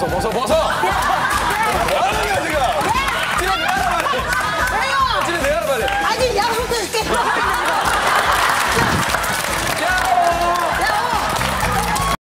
벗어 벗어 벗어. 뭐하는 거야 지금? 지금 내 하라 말해. 왜요? 지금 내 하라 말해. 아니 야구도 이렇게.